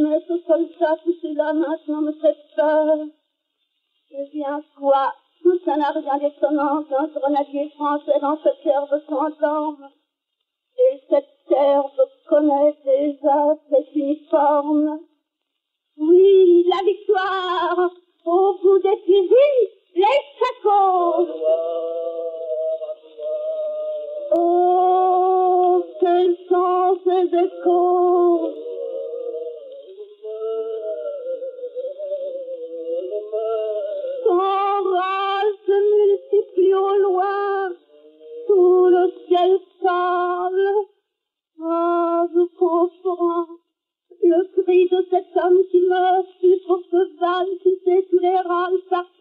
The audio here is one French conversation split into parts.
Mais ce soldat poussé là maintenant me fait peur. Eh bien quoi? Tout ça n'a rien d'étonnant qu'un grenadier français dans cette herbe s'endorme. Et cette herbe connaît déjà cet uniforme. Oui, la victoire Au bout des fusils, les chacos Oh, quels sont ces échos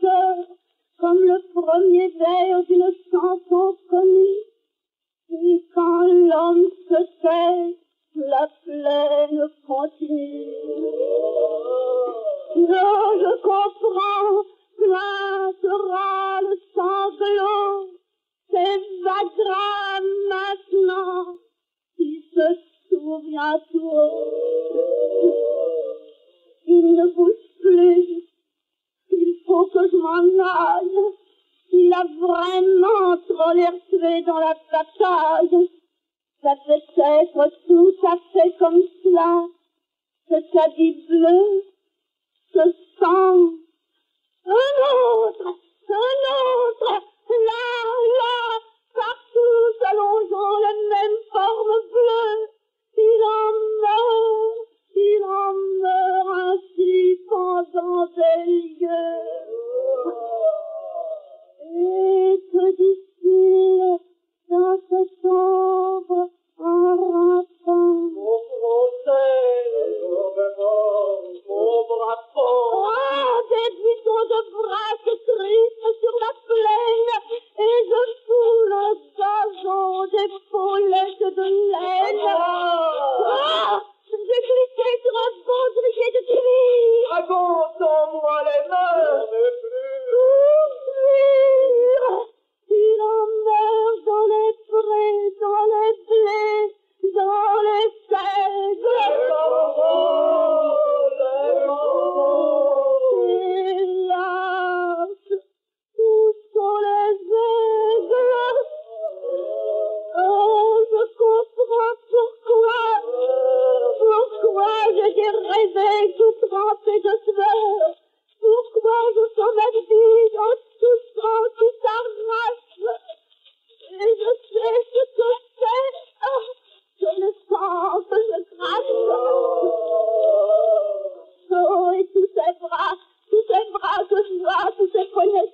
cœur, comme le premier vers d'une chanson connue. Et quand l'homme se tait, la plaine continue. Non, je comprends, plainte, râle, sanglot, Vagram maintenant qui se souvient tout haut. Il ne faut que je m'en aille. Il a vraiment tué dans la bataille. Ça peut être tout à fait comme cela. Ce habit bleu, ce sang. möchte so leider. Ah, Rzeczywiście rozwodzę się do drzwi. A gotą ale Ouvrir, il en meurt dans les prés, dans les blés, dans les seigles.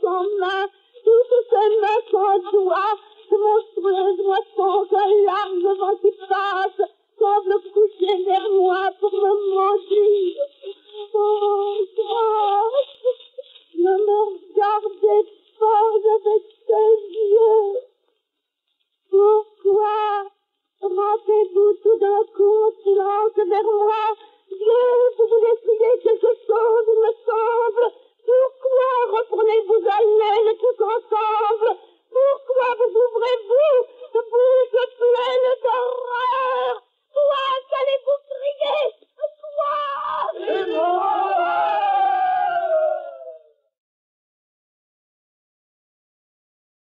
Poignets sans main, toutes ces mains sans qu'un large vent qui passe semble coucher vers moi pour me manger. Oh, grâce, ne me regardez pas avec ces yeux. Pourquoi rampez-vous tout d'un coup en silence vers moi? Dieu, vous voulez